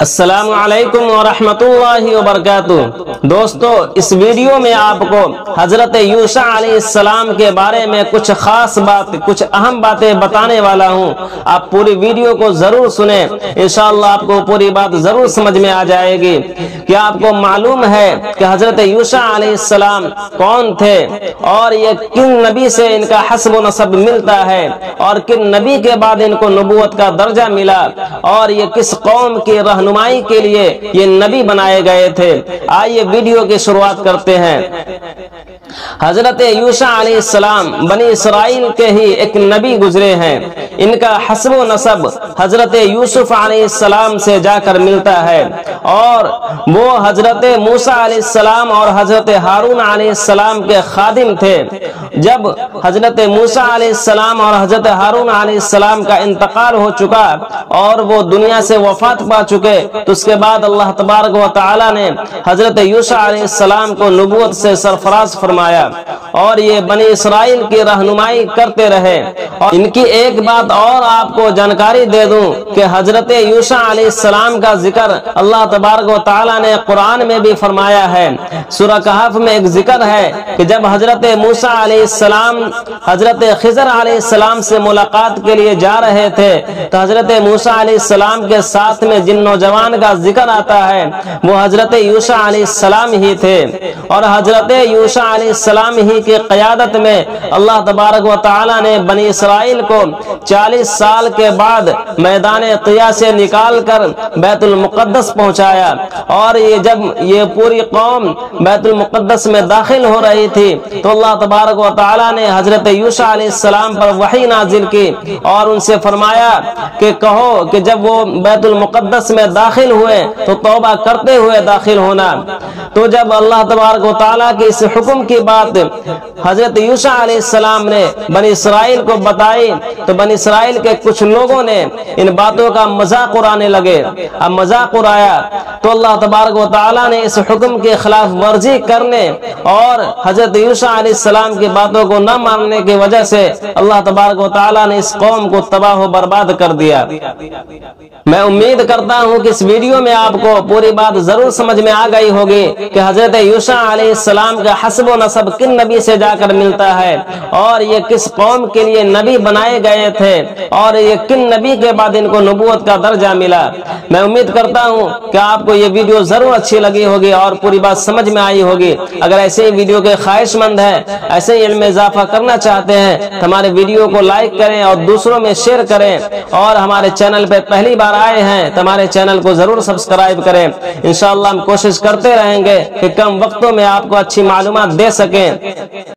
असलकम वरहमतुल्लाहि वबरकातुह। दोस्तों, इस वीडियो में आपको हज़रत यूशा सलाम के बारे में कुछ खास बात, कुछ अहम बातें बताने वाला हूँ। आप पूरी वीडियो को ज़रूर सुने। इंशाल्लाह आपको पूरी बात ज़रूर समझ में आ जाएगी। क्या आपको मालूम है कि हज़रत यूशा सलाम कौन थे और ये किन नबी से इनका हसब नसब मिलता है और किन नबी के बाद इनको नबूत का दर्जा मिला और ये किस कौम की रहनु रहनुमाई के लिए ये नबी बनाए गए थे। आइए वीडियो की शुरुआत करते हैं। हज़रत यूशा सलाम बनी इसराइल के ही एक नबी गुजरे हैं। इनका हसब नसब हज़रत यूसुफ सलाम से जाकर मिलता है। और वो हज़रत मूसा सलाम और हज़रत हारून सलाम के खादिम थे। जब हज़रत मूसा सलाम और हज़रत हारून सलाम का इंतकाल हो चुका और वो दुनिया से वफात पा चुके तो उसके बाद अल्लाह तबारक ने हज़रत यूसा सलाम को नबूत से सरफराज फरमाया और ये बनी इसराइल की रहनुमाई करते रहे। और इनकी एक बात और आपको जानकारी दे दूँ कि हज़रत यूशा सलाम का ज़िक्र अल्लाह तबारक ने कुरान में भी फरमाया है। सूरह में एक ज़िक्र है कि जब हज़रत मूसा सलाम, हज़रत खिजर सलाम से मुलाकात के लिए जा रहे थे तो हज़रत मूसा सलाम के साथ में जिन नौजवान का ज़िक्र आता है, वो हज़रत यूशा सलाम ही थे। और हज़रत यूशा सलाम ही की क्यादत में अल्लाह तबारक व ताला ने बनी इसराइल को 40 साल के बाद मैदान तिया से निकाल कर बैतुल पहुँचाया। और ये जब ये पूरी कौम बैतुल मुकद्दस में दाखिल हो रही थी तो अल्लाह तबारक व ताला ने हज़रत यूशा पर वही नाजिल की और उनसे फरमाया कि कहो कि जब वो बैतुल मुकद्दस में दाखिल हुए तो तौबा करते हुए दाखिल होना। तो जब अल्लाह तबारक व ताला के इस हुक्म की बात हज़रत यूशा सलाम ने बनी इसराइल को बताई तो बनी के कुछ लोगों ने इन बातों का मज़ाक उड़ाने लगे। अब मज़ाक उड़ाया तो अल्लाह तबारक व ताला ने इस हुक्म के खिलाफ वर्जी करने और हज़रत यूशा सलाम की बातों को न मानने की वजह से अल्लाह तबारक व ताला ने इस कौम को तबाह बर्बाद कर दिया। मैं उम्मीद करता हूँ कि इस वीडियो में आपको पूरी बात ज़रूर समझ में आ गई होगी कि हज़रत यूशा सलाम का हसब नसब किन नबी से जाकर मिलता है और ये किस कौम के लिए नबी बनाए गए थे और ये किन नबी के बाद इनको नबूत का दर्जा मिला। मैं उम्मीद करता हूँ कि आपको ये वीडियो ज़रूर अच्छी लगी होगी और पूरी बात समझ में आई होगी। अगर ऐसे ही वीडियो के ख्वाहिशमंद है, ऐसे ही इल्म इजाफा करना चाहते हैं तो हमारे वीडियो को लाइक करें और दूसरों में शेयर करें। और हमारे चैनल पे पहली बार आए हैं तो हमारे चैनल को ज़रूर सब्सक्राइब करें। इंशाल्लाह हम कोशिश करते रहेंगे कि कम वक्तों में आपको अच्छी मालूम दे सकें।